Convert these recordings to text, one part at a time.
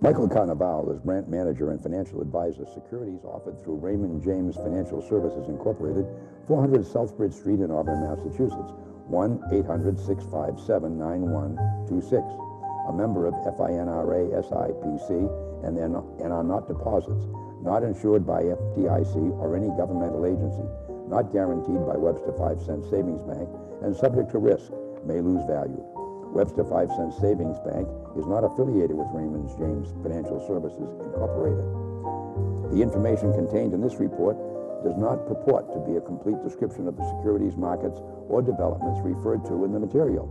Michael Carnevale is branch manager and financial advisor. Securities offered through Raymond James Financial Services Incorporated, 400 Southbridge Street in Auburn, Massachusetts. 1-800-657-9126. A member of FINRA SIPC and, they're and are not deposits, not insured by FDIC or any governmental agency, not guaranteed by Webster 5 Cent Savings Bank, and subject to risk, may lose value. Webster 5 Cent Savings Bank is not affiliated with Raymond James Financial Services Incorporated. The information contained in this report does not purport to be a complete description of the securities markets or developments referred to in the material.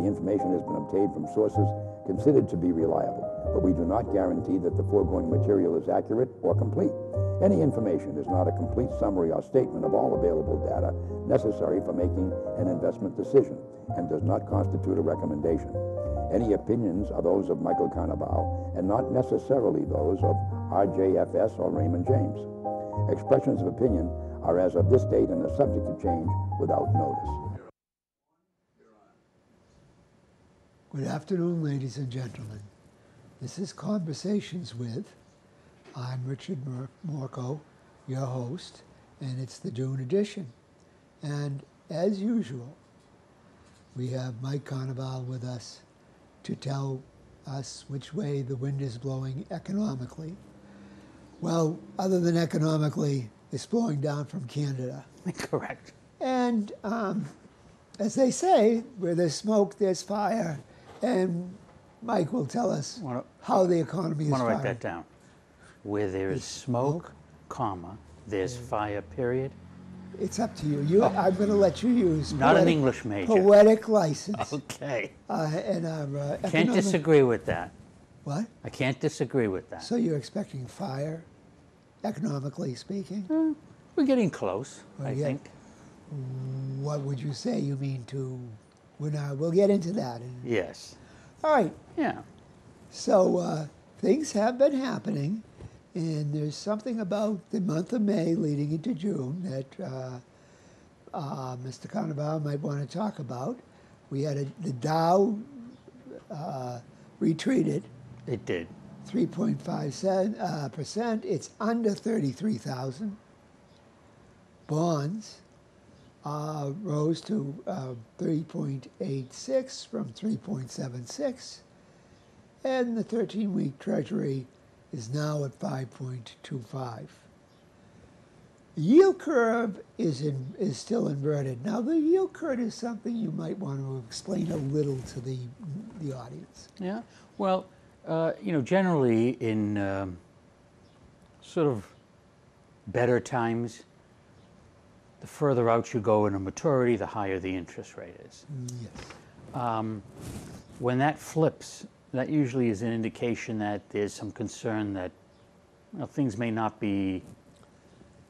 The information has been obtained from sources considered to be reliable, but we do not guarantee that the foregoing material is accurate or complete. Any information is not a complete summary or statement of all available data necessary for making an investment decision and does not constitute a recommendation. Any opinions are those of Michael Carnevale and not necessarily those of RJFS or Raymond James. Expressions of opinion are as of this date and are subject to change without notice. Good afternoon, ladies and gentlemen. This is Conversations with. I'm Richard Mur- Morco, your host, and it's the June edition. And as usual, we have Mike Carnevale with us to tell us which way the wind is blowing economically. Well, other than economically, it's blowing down from Canada. Correct. And um, as they say, where there's smoke, there's fire. And Mike will tell us Wanna- how the economy is Want to write that down. Where there is smoke, comma, there's fire, period. It's up to you. you I'm going to let you use Oh. Not an poetic- English major. poetic license. Okay. Uh, and our uh, Can't disagree with that. What? I can't disagree with that. So you're expecting fire, economically speaking? We're getting close, Oh, I think. What would you say? You mean to? We're not, we'll get into that. And, Yes. All right. Yeah. So uh, things have been happening, and there's something about the month of May leading into June that uh, uh, Mr. Carnevale might want to talk about. We had a, the Dow uh, retreated It did. 3.5 uh, percent. It's under 33,000. Bonds uh, rose to uh, 3.86 from 3.76, and the 13-week Treasury is now at 5.25. The yield curve is in, is still inverted. Now, the yield curve is something you might want to explain a little to the the audience. Yeah. Well, uh, you know, generally in um, sort of better times, the further out you go in a maturity, the higher the interest rate is. Yes. Um, when that flips, that usually is an indication that there's some concern that well, things may not be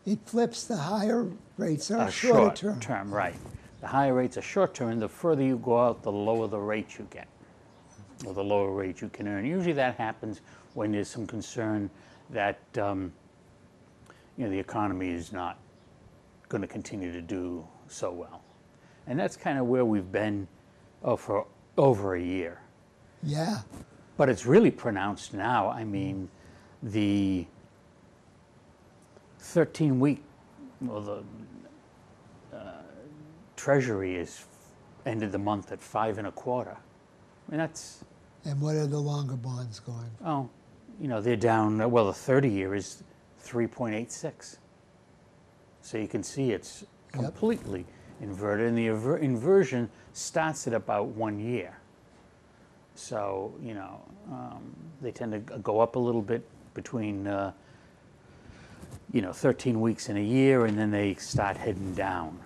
It flips the higher rates are shorter short term. right? The higher rates are short term, and the further you go out, the lower the rate you get, or the lower rate you can earn. Usually, that happens when there's some concern that um, you know the economy is not going to continue to do so well, and that's kind of where we've been oh, for over a year. Yeah. But it's really pronounced now. I mean, the 13 week, well, the uh, Treasury is ended the month at five and a quarter. I mean, that's, And what are the longer bonds going? oh, you know, they're down, well, the 30 year is 3.86. So you can see it's Yep. completely inverted, and the inversion starts at about one year. So, you know, um, they tend to go up a little bit between, uh, you know, 13 weeks in a year, and then they start heading down.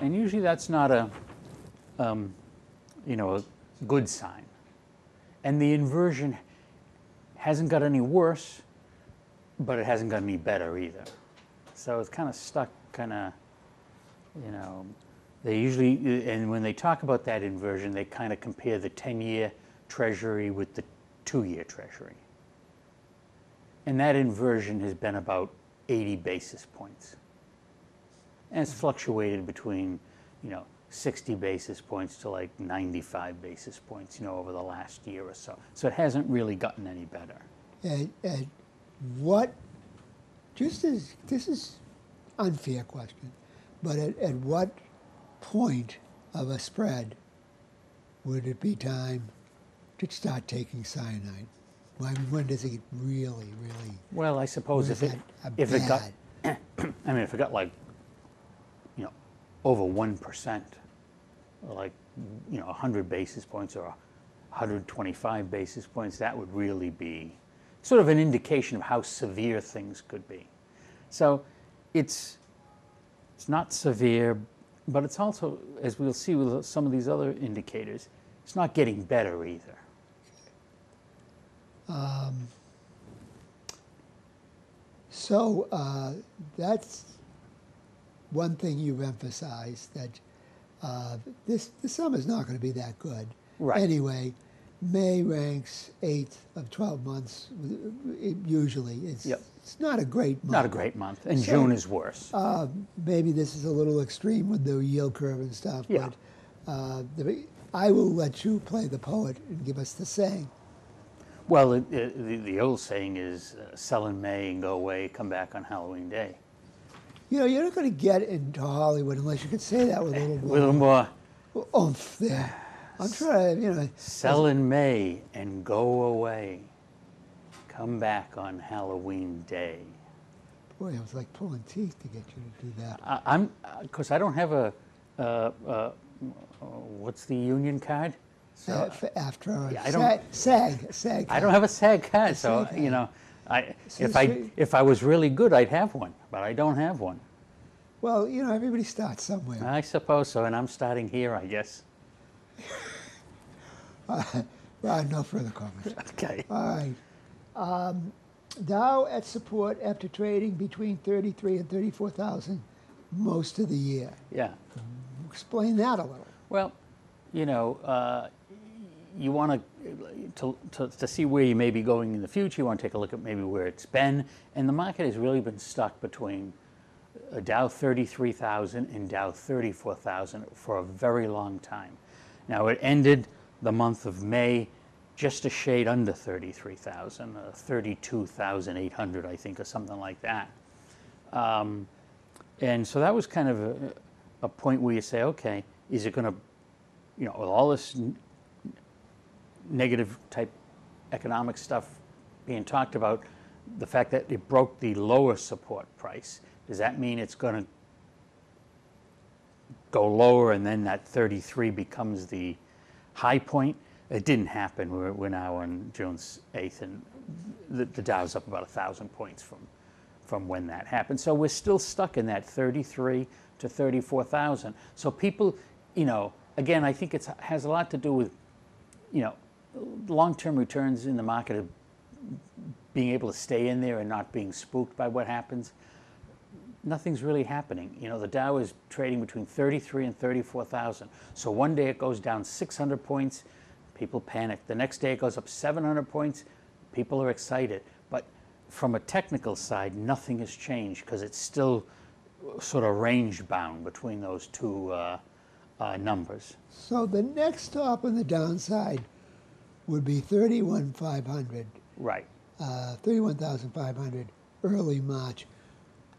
And usually that's not a, um, you know, a good sign. And the inversion hasn't got any worse, but it hasn't got any better either. So it's kind of stuck, kind of, you know, they usually, and when they talk about that inversion, they kind of compare the 10 year treasury with the two year treasury. And that inversion has been about 80 basis points. And it's fluctuated between, you know, 60 basis points to like 95 basis points, you know, over the last year or so. So it hasn't really gotten any better. at, at what, just as, this is unfair question, but at, at what point of a spread would it be time to start taking cyanide? When, when does it get really, really, Well, I suppose if it, if it got. I mean, if it got like, you know, over one percent, like, you know, hundred basis points or hundred twenty-five basis points, that would really be sort of an indication of how severe things could be. So, it's it's not severe, but it's also, as we'll see with some of these other indicators, it's not getting better either. So uh, that's one thing you've emphasized that uh, this the summer's not going to be that good. Right. Anyway, May ranks eighth of twelve months. Usually, it's Yep. it's not a great month. Not a great month, and So- June is worse. Uh, maybe this is a little extreme with the yield curve and stuff. Yeah. But uh, the, I will let you play the poet and give us the saying. Well, it, it, the, the old saying is uh, sell in May and go away, come back on Halloween Day. You know, you're not going to get into Hollywood unless you can say that with a little more, With a little more oomph there. I'm trying, you know. sell in May and go away, come back on Halloween Day. Boy, it was like pulling teeth to get you to do that. I, I'm, because I don't have a, uh, uh, uh, what's the union card? So Af- after our Yeah, I don't- SAG, SAG, SAG. I don't have a SAG card, so, SAG you know, I, So if I, if I was really good, I'd have one, but I don't have one. Well, you know, everybody starts somewhere. I suppose so, and I'm starting here, I guess. Well, no further comments. Okay. All right. Um, Dow at support after trading between 33 and 34,000 most of the year. Yeah. Explain that a little. Well, you know, uh, you want to, to to see where you may be going in the future. You want to take a look at maybe where it's been, and the market has really been stuck between a Dow 33,000 and Dow 34,000 for a very long time. Now it ended the month of May just a shade under 33,000, uh, 32,800, I think, or something like that. Um, and so that was kind of a, a point where you say, okay, is it going to, you know, with all this negative type economic stuff being talked about, the fact that it broke the lower support price, does that mean it's going to go lower and then that 33 becomes the high point? It didn't happen. We're, we're now on June 8th, and the, the Dow's up about a thousand points from from when that happened. So we're still stuck in that 33 to 34,000. So people, you know, again, I think it has a lot to do with, you know, long-term returns in the market of being able to stay in there and not being spooked by what happens. Nothing's really happening. You know, the Dow is trading between 33 and 34,000. So one day it goes down 600 points, people panic. The next day it goes up 700 points, people are excited. But from a technical side, nothing has changed because it's still sort of range bound between those two uh, uh, numbers. So the next stop on the downside would be 31,500, Right. uh, 31,500 early March.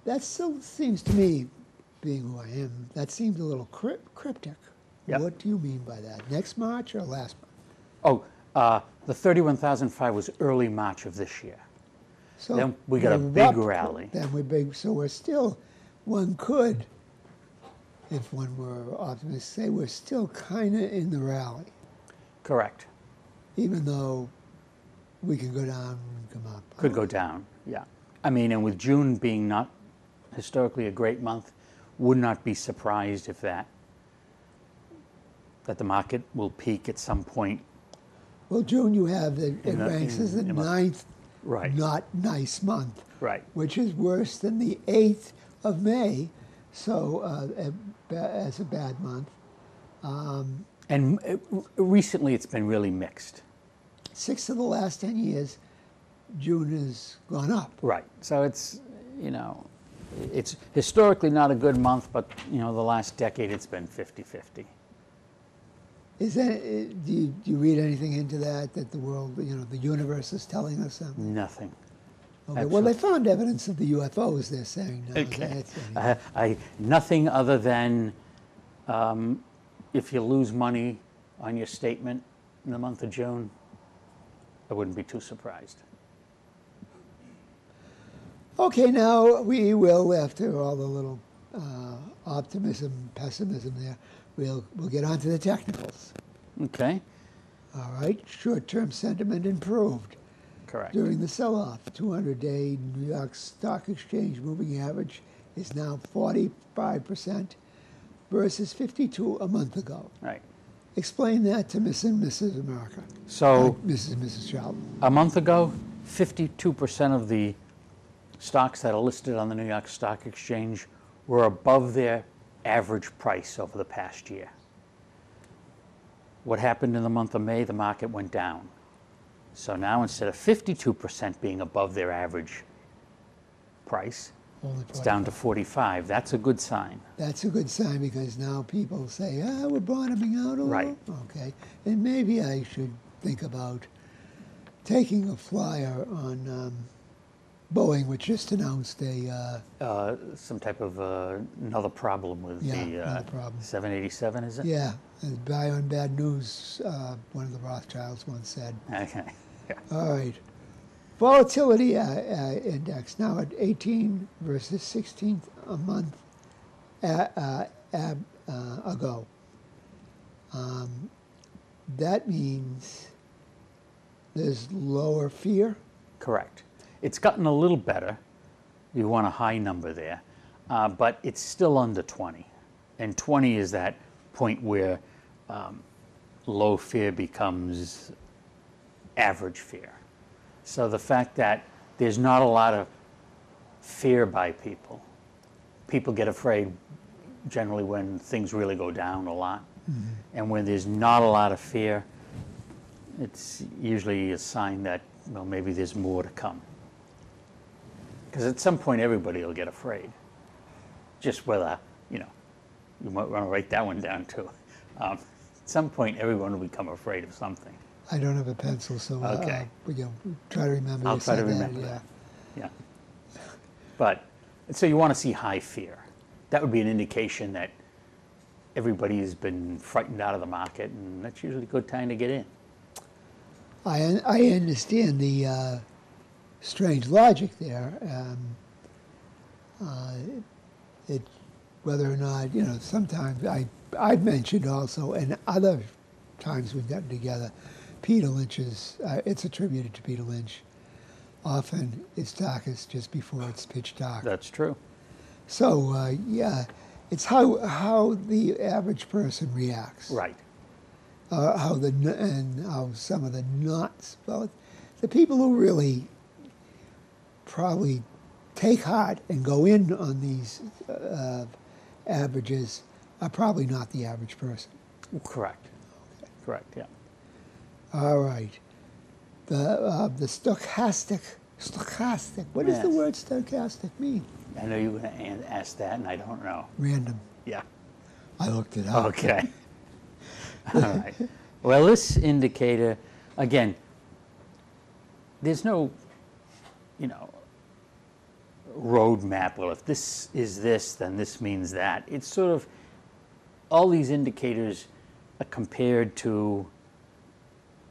That still seems to me, being who I am, that seems a little cryp- cryptic. Yep. What do you mean by that? Next March or last March? Oh, uh, the 31,005 was early March of this year. So Then we got a big rally. Then we're big. So we're still, one could, if one were optimistic, say we're still kind of in the rally, Correct. even though we can go down and come up. Could go down, yeah. I mean, and with June being not historically a great month, would not be surprised if that, that the market will peak at some point. Well, June, you have it In the- ranks in- as the ninth Right. not nice month, Right. which is worse than the 8th of May, so uh, as a bad month. And uh, recently it's been really mixed. Six of the last 10 years, June has gone up. Right. So it's, you know, it's historically not a good month, but, you know, the last decade it's been 50 50. Is that, uh, do you, do you read anything into that, that the world, you know, the universe is telling us something? Nothing. Okay, well, they found evidence of the UFOs, they're saying now. Okay. That's- I, I, nothing other than um, if you lose money on your statement in the month of June, I wouldn't be too surprised. Okay, now we will, after all the little uh, optimism, pessimism there, we'll, we'll get on to the technicals. Okay, All right, short-term sentiment improved correct. during the sell-off. 200-day New York Stock Exchange moving average is now 45% versus 52 a month ago. Right. Explain that to Miss and Mrs. America. So Uh, Mrs. and Mrs. Charlton. a month ago, 52% of the stocks that are listed on the New York Stock Exchange were above their average price over the past year. What happened in the month of May? The market went down. So now instead of 52% being above their average price, it's down to 45. That's a good sign. That's a good sign because now people say, ah, we're bottoming out a little. Right. Okay. And maybe I should think about taking a flyer on um, Boeing, which just announced a, uh, Uh, some type of uh, another problem with Yeah, the uh, problem. 787, is it? yeah, and buy on bad news, uh, one of the Rothschilds once said. Okay. Yeah. All right. Volatility uh, uh, index now at 18 versus 16 a month uh, uh, ago. Um, that means there's lower fear. Correct. It's gotten a little better. You want a high number there, uh, but it's still under 20. And 20 is that point where um, low fear becomes average fear. So the fact that there's not a lot of fear by people, people get afraid generally when things really go down a lot. And when there's not a lot of fear, it's usually a sign that, well, maybe there's more to come. Because at some point, everybody will get afraid. Just whether, you know, you might want to write that one down too. Um, at some point, everyone will become afraid of something. I don't have a pencil, so uh, Okay. uh, we can try to remember. I'll you try to remember yeah. that. Yeah. But, so you want to see high fear. That would be an indication that everybody has been frightened out of the market, and that's usually a good time to get in. I, I understand the uh, strange logic there. Um, uh, it, whether or not, you know, sometimes I, I've mentioned also, and other times we've gotten together, Peter Lynch's, uh, it's attributed to Peter Lynch. Often it's darkest just before it's pitch dark. That's true. So, uh, yeah, it's how, how the average person reacts Right. uh, how the and how some of the nuts. Well, the people who really probably take heart and go in on these uh, averages are probably not the average person. Correct. Correct, yeah. All right, the uh, the stochastic stochastic. What does the word stochastic mean? I know you were going to ask that, and I don't know. Random. Yeah. I looked it up. Okay. All right. Well, this indicator, again, there's no, you know, roadmap. Well, if this is this, then this means that. It's sort of all these indicators are compared to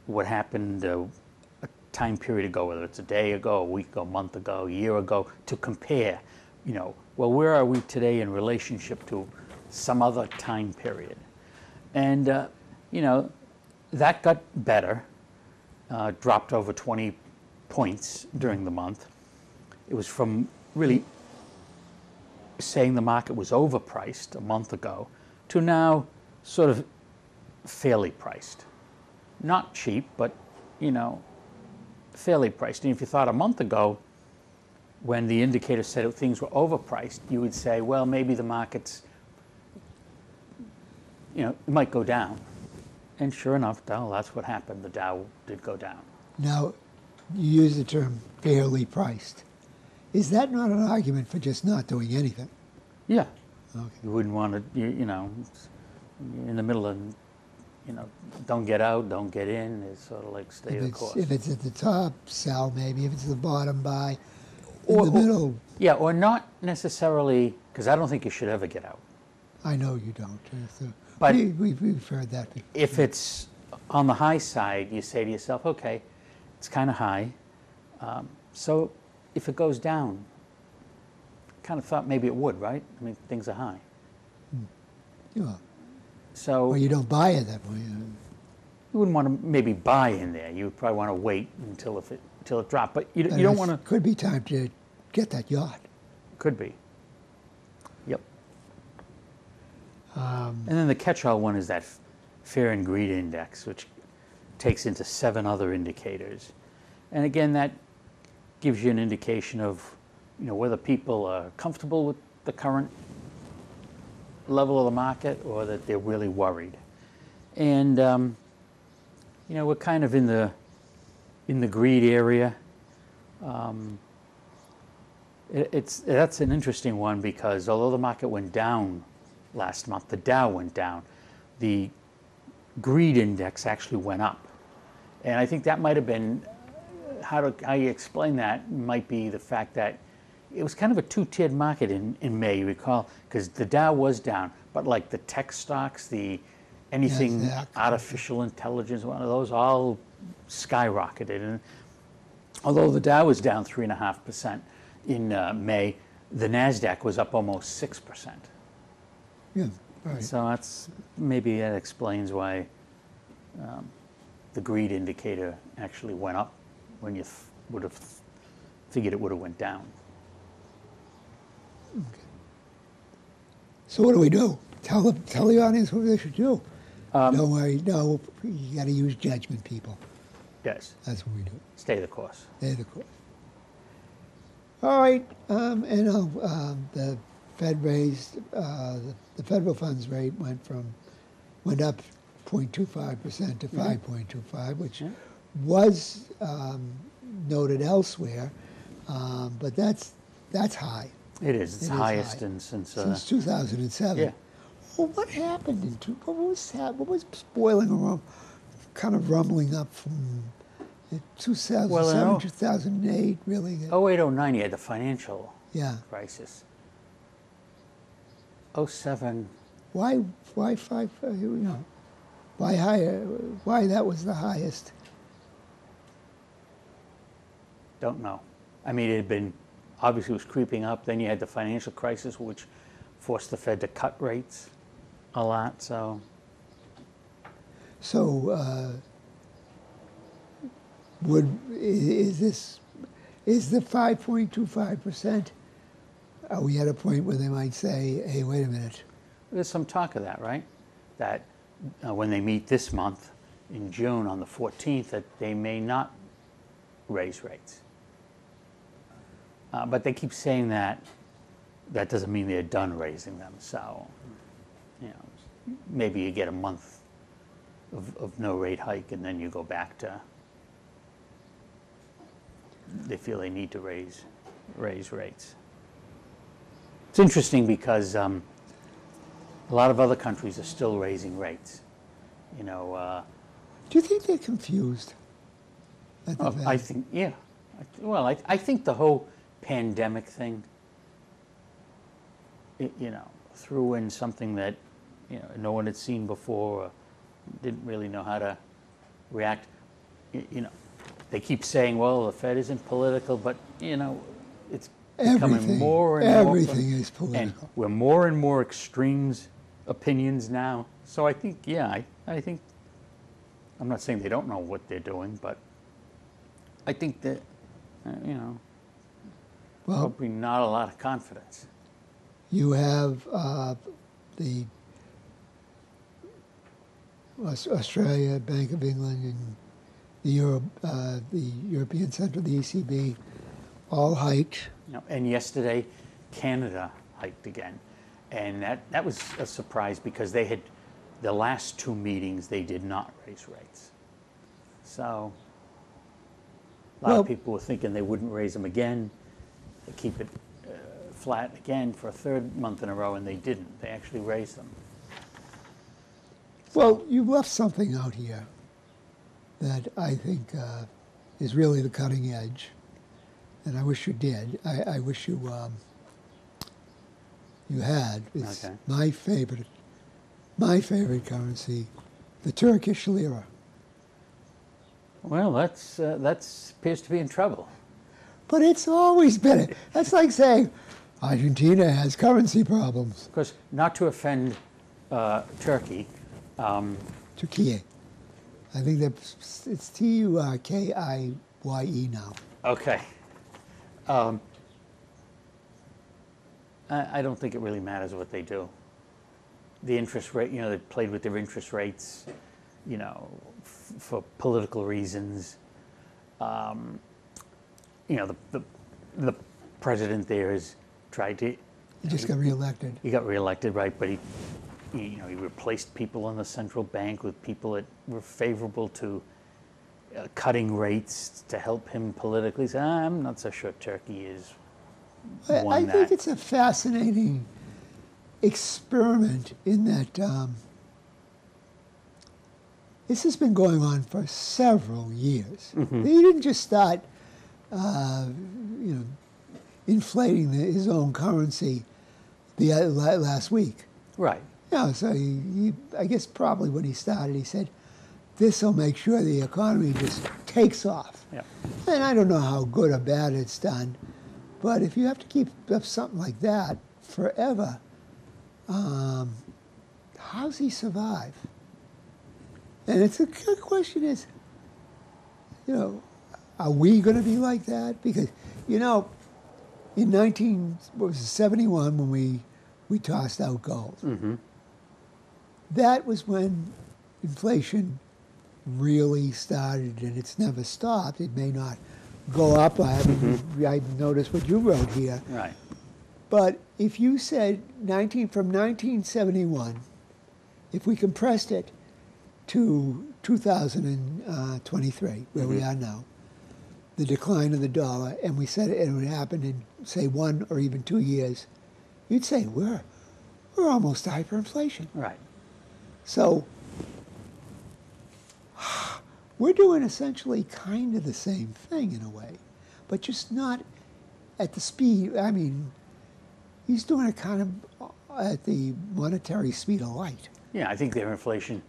what happened a time period ago, whether it's a day ago, a week ago, a month ago, a year ago, to compare, you know, well, where are we today in relationship to some other time period? And, uh, you know, that got better, uh, dropped over 20 points during the month. It was from really saying the market was overpriced a month ago to now sort of fairly priced. Not cheap, but, you know, fairly priced. And if you thought a month ago, when the indicator said things were overpriced, you would say, well, maybe the market's, you know, it might go down. And sure enough, Dow, that's what happened. The Dow did go down. Now, you use the term fairly priced. Is that not an argument for just not doing anything? Yeah. Okay. You wouldn't want to, you, you know, in the middle of, you know, don't get out, don't get in. It's sort of like stay If the course. if it's at the top, sell maybe. If it's at the bottom, buy. In Or- the or- middle, Yeah, or not necessarily, because I don't think you should ever get out. I know you don't. uh, so- But- we, we, we've heard that before. If it's on the high side, you say to yourself, okay, it's kind of high. Um, so if it goes down, kind of thought maybe it would, right? I mean, things are high. You know, So or you don't buy it that way. you wouldn't want to maybe buy in there. You would probably want to wait until if it until it dropped. But you, you don't want to. Could be time to get that yacht. Could be. Yep. Um, And then the catch-all one is that f- fear and greed index, which takes into seven other indicators. And again, that gives you an indication of, you know, whether people are comfortable with the current level of the market or that they're really worried. And um, you know, we're kind of in the in the greed area. Um, it, it's that's an interesting one because although the market went down last month, the Dow went down, the greed index actually went up, and I think that might have been how to how you explain that might be the fact that it was kind of a two-tiered market in, in May, you recall, because the Dow was down, but like the tech stocks, the anything Nasdaq. artificial intelligence, one of those all skyrocketed. And although the Dow was down three and a half percent in uh, May, the Nasdaq was up almost six percent. yeah, right. So that's maybe that explains why um, the greed indicator actually went up when you would have figured it would have went down. So what do we do? Tell the tell the audience what they should do. Um, Don't worry. No, you got to use judgment, people. Yes, That's what we do. stay the course. They're the course. All right, um, and uh, um, the Fed raised uh, the, federal funds rate went from went up 0.25 percent to 5.25, which Yeah. Was um, noted elsewhere, um, but that's that's high It is. It's It is the highest high. in since. Uh, since 2007. yeah. Well, what happened in two, what was hap- what was spoiling around, kind of rumbling up from uh, 2007, Well, I know- 2008, really? 0809, you had the financial Yeah. crisis. 07, Why, why five, uh, you know, why higher, why that was the highest? Don't know. I mean, it had been, obviously, it was creeping up. Then you had the financial crisis, which forced the Fed to cut rates a lot. So, So, uh, would, is this, is the 5.25%, are we at a point where they might say, hey, wait a minute, there's some talk of that, right? That uh, when they meet this month in June on the 14th, that they may not raise rates. Uh, but they keep saying that. That doesn't mean they're done raising them. So, you know, maybe you get a month of, of no rate hike, and then you go back to. They feel they need to raise raise rates. It's interesting because um, a lot of other countries are still raising rates. You know, uh, do you think they're confused? Oh, I think, yeah. Well, I, I think the whole pandemic thing, it, you know, threw in something that, you know, no one had seen before, or didn't really know how to react. Y- You know, they keep saying, well, the Fed isn't political, but, you know, it's becoming more and more. everything is political. And we're more and more extremes opinions now. So I think, yeah, I, I think, I'm not saying they don't know what they're doing, but I think that, uh, you know, Well, probably not a lot of confidence. you have uh, the Australia, Bank of England, and the Euro, uh, the European Central, the ECB, all hiked. And yesterday, Canada hiked again, and that, that was a surprise because they had the last two meetings they did not raise rates. So a lot Well- of people were thinking they wouldn't raise them again, keep it uh, flat again for a third month in a row, and they didn't. They actually raised them. Well, you left something out here that I think uh, is really the cutting edge, and I wish you did. I, I wish you um, you had. It's Okay. my favorite, my favorite currency, the Turkish lira. Well, that's uh, that's appears to be in trouble. But it's always been it. That's like saying Argentina has currency problems. Of course, not to offend uh, Turkey, um, Turkey. I think that it's T U R K I Y E now. Okay. Um, I, I don't think it really matters what they do. The interest rate, you know, they played with their interest rates, you know, f- for political reasons. Um, you know, the, the, the president there has tried to, He just got reelected. he got reelected, right? But he, he, you know, he replaced people in the central bank with people that were favorable to uh, cutting rates to help him politically. So I'm not so sure Turkey is I, I think it's a fascinating experiment in that um, this has been going on for several years. Mm-hmm. He didn't just start, uh, you know, inflating the, his own currency the uh, last week. right. Yeah, so he, he, I guess probably when he started, he said, "This will make sure the economy just takes off." Yeah. And I don't know how good or bad it's done, but if you have to keep up something like that forever, um, how's he survive? And it's a good question is, you know, are we going to be like that? Because, you know, in 19, what was it, 71 when we, we tossed out gold, mm-hmm. that was when inflation really started and it's never stopped. It may not go up. I haven't mm-hmm. I noticed what you wrote here. Right. But if you said 19 from 1971, if we compressed it to 2023, uh, where we mm-hmm. are now, the decline of the dollar, and we said it would happen in say one or even two years, you'd say we're we're almost to hyperinflation. Right. So we're doing essentially kind of the same thing in a way, but just not at the speed. I mean, he's doing it kind of uh, at the monetary speed of light. Yeah, I think their inflation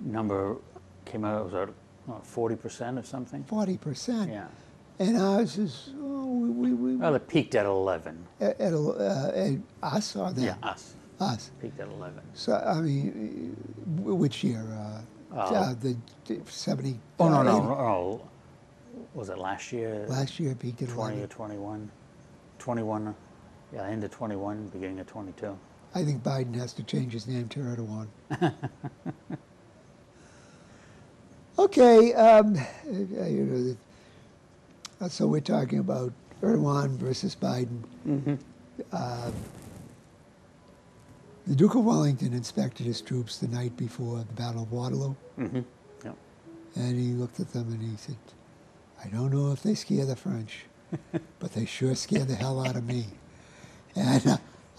number came out was at forty percent or something. Forty percent. Yeah. And ours is oh, we, we, we Well, it peaked at eleven. at, at, uh, at us or them? Yeah, us Us. peaked at eleven. So I mean, uh, which year? Uh, Oh. uh, the, the seventy. Oh no uh, no 80 no! no. Was it last year? Last year peaked at 20 or 21? 21, yeah, end of 21, beginning of 22. I think Biden has to change his name to Erdogan. okay, um, uh, you know, uh, so we're talking about Erdogan versus Biden. Uh, the Duke of Wellington inspected his troops the night before the Battle of Waterloo, Mm-hmm. Yep. and he looked at them and he said, "I don't know if they scare the French, but they sure scare the hell out of me." And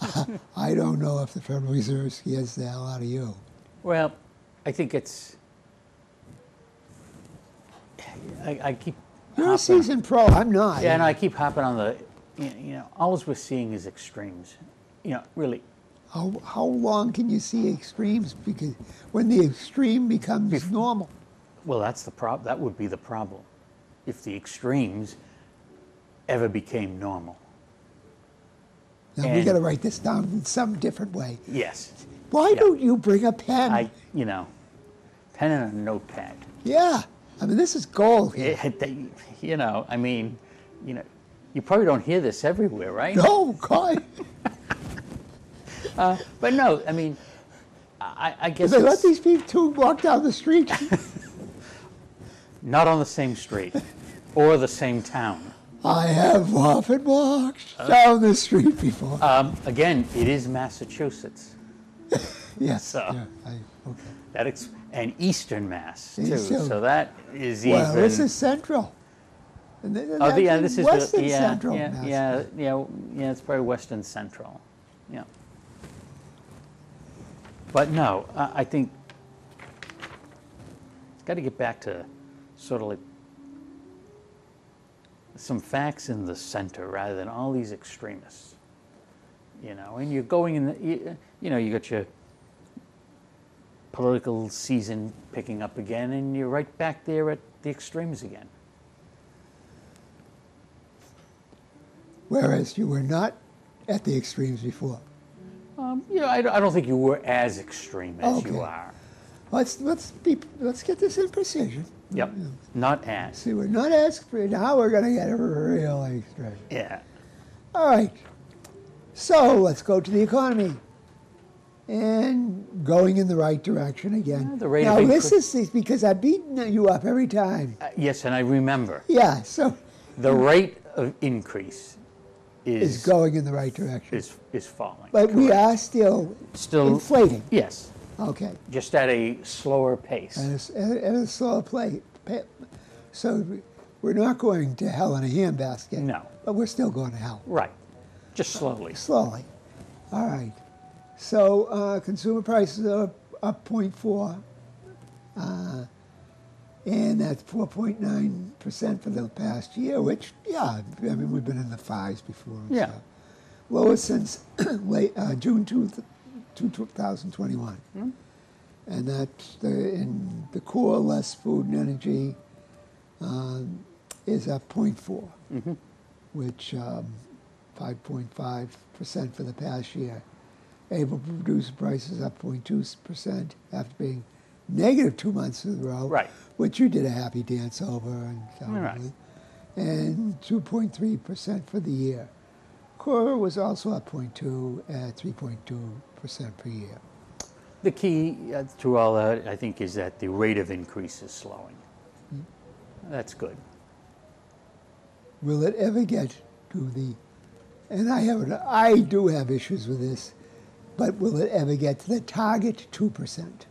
uh, I don't know if the Federal Reserve scares the hell out of you. Well, I think it's. I, I keep. You're a seasoned pro. I'm not. Yeah, and I keep hopping on the. You know, all we're seeing is extremes. You know, really. How, how long can you see extremes? Because when the extreme becomes normal, Well, that's the prob. That would be the problem, if the extremes ever became normal. now we got to write this down in some different way. Yes, Why Yeah. don't you bring a pen? I. You know, pen and a notepad. yeah, I mean this is gold here. You know, I mean, you know, you probably don't hear this everywhere, right? No, God, But no, I mean, I, I guess they let these people two walk down the street. not on the same street or the same town. I have often walked down the street before. Um, again, it is Massachusetts. yes. so- yeah, I, okay. That ex- and Eastern Mass too. Eastern. So that is Well, even. this is central. Oh, yeah, this is Western the, yeah, central. yeah, Mass. yeah, yeah, yeah. It's probably Western Central. Yeah. But no, I I think It's got to get back to sort of like some facts in the center rather than all these extremists. You know, and you're going in the, you, you know, you got your political season picking up again, and you're right back there at the extremes again. Whereas you were not at the extremes before. Um, you know, I, don't- I don't think you were as extreme as Okay. you are. Let's let's be let's get this in precision. Yep, not as. See, we're not as extreme. Now we're going to get really extreme. Yeah. All right. So let's go to the economy. And going in the right direction again. Yeah, the rate now this is because I've beaten you up every time. Uh, yes, and I remember Yeah, so the rate of increase is is going in the right direction. is is falling. But we are still still inflating. Yes, Okay. just at a slower pace. And it's at at a slow plate. pa- So we- we're not going to hell in a handbasket. No. But we're still going to hell. Right, just slowly. Slowly. All right. So uh, consumer prices are up 0.4, uh, and that's 4.9% for the past year, which, yeah, I mean, we've been in the fives before. Yeah. stuff. Lowest since late, uh, June 2, 2021. And that's the, in the core, less food and energy, um, is up 0.4 which um, 5.5% for the past year. April produce prices up 0.2% after being negative two months in a row, Right. which you did a happy dance over. And, Right. and 2.3% for the year. Core was also up 0.2 at 3.2% per year. The key uh, to all that, I think, is that the rate of increase is slowing. That's good. Will it ever get to the, and I have, I do have issues with this, but will it ever get to the target 2%?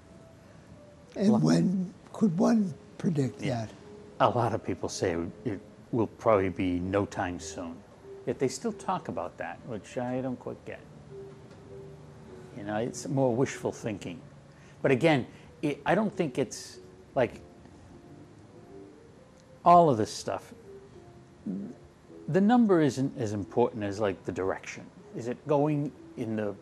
And Well- when could one predict Yeah. that? A lot of people say it will probably be no time soon. Yet they still talk about that, which I don't quite get. You know, it's more wishful thinking. But again, it, I don't think it's like all of this stuff. The number isn't as important as like the direction. Is it going in the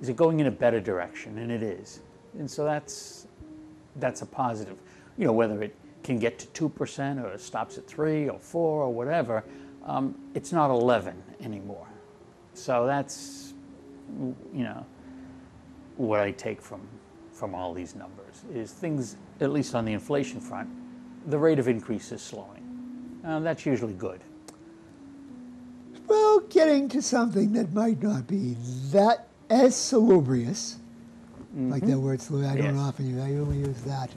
is it going in a better direction? And it is. And so that's that's a positive. You know, whether it can get to two percent or stops at three or four or whatever, um, it's not eleven anymore. So that's you know what I take from from all these numbers is things at least on the inflation front, the rate of increase is slowing. Uh, that's usually good. Well, getting to something that might not be that as salubrious, like that word salubrious, I don't Mm-hmm. Yes. often use, I only use that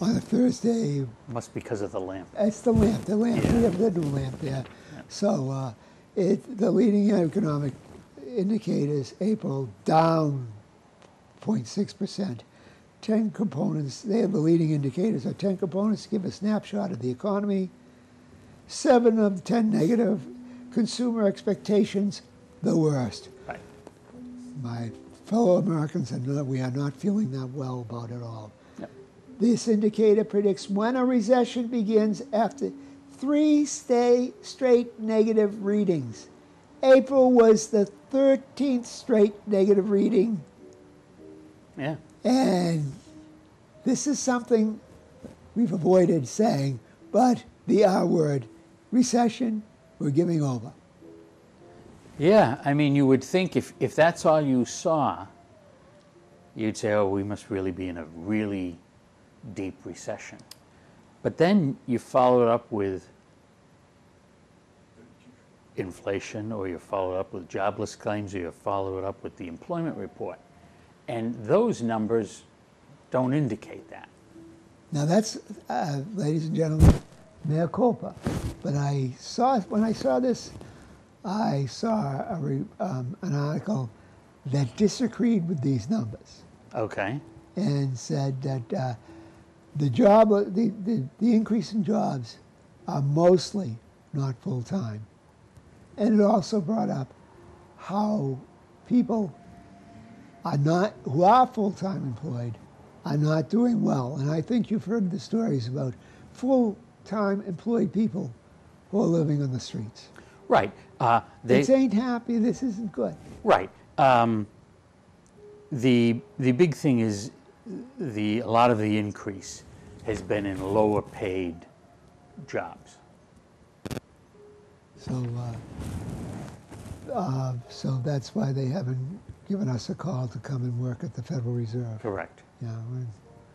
on a Thursday Must because of the lamp. It's the lamp. The lamp. We have the new lamp there. So uh, it, the leading economic indicators, April down 0.6 percent. Ten components. They have the leading indicators are ten components. Give a snapshot of the economy. Seven of ten negative. Consumer expectations, the worst. My fellow Americans and we are not feeling that well about it all. Yep. This indicator predicts when a recession begins after three stay straight negative readings. April was the 13th straight negative reading, Yeah. and this is something we've avoided saying, but the R word, recession, we're giving over. Yeah, I mean, you would think if, if that's all you saw, you'd say, oh, we must really be in a really deep recession. But then you follow it up with inflation, or you follow it up with jobless claims, or you follow it up with the employment report. And those numbers don't indicate that. Now that's, uh, ladies and gentlemen, mea culpa. But I saw when I saw this, I saw a re, um, an article that disagreed with these numbers Okay. and said that uh, the job, the, the the increase in jobs, are mostly not full time, and it also brought up how people are not who are full time employed are not doing well. And I think you've heard the stories about full-time employed people who are living on the streets. Right. Uh, they, This ain't happy. This isn't good. Right. Um, the the big thing is the a lot of the increase has been in lower paid jobs. So, uh, uh, so that's why they haven't given us a call to come and work at the Federal Reserve. Correct. Yeah.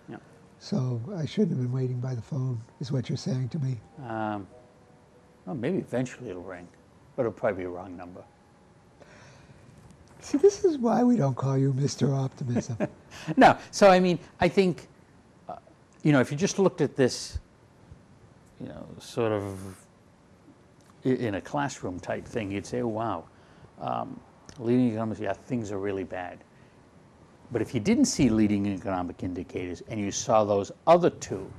Yeah. So I shouldn't have been waiting by the phone, is what you're saying to me. Um, well, maybe eventually it'll ring, but it'll probably be a wrong number. See, this is why we don't call you Mr. Optimism. No. So I mean, I think, uh, you know, if you just looked at this, you know, sort of in a classroom type thing, you'd say, oh, wow, um, leading economics, yeah, things are really bad. But if you didn't see leading economic indicators and you saw those other two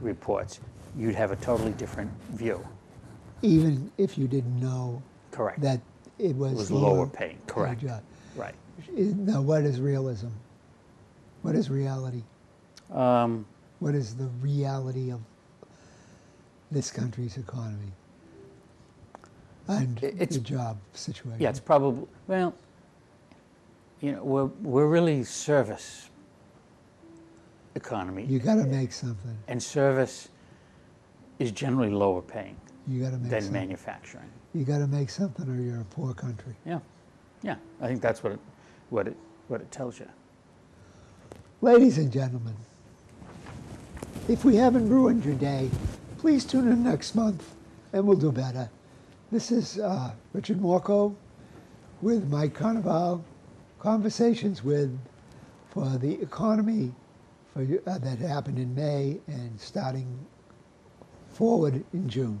reports, you'd have a totally different view. Even if you didn't know Correct. that it was, It was lower paying. Correct. job. Right. Now, what is realism? What is reality? Um, What is the reality of this country's economy and it's- the job situation? Yeah, it's probably, well, you know, we're, we're really service economy. You got to make something. And service is generally lower paying You got to make than something. manufacturing. You got to make something, or you're a poor country. Yeah, yeah, I think that's what it, what it, what it tells you. Ladies and gentlemen, if we haven't ruined your day, please tune in next month and we'll do better. This is uh, Richard Morco with Mike Carnevale, conversations with for the economy for, uh, that happened in May and starting forward in June.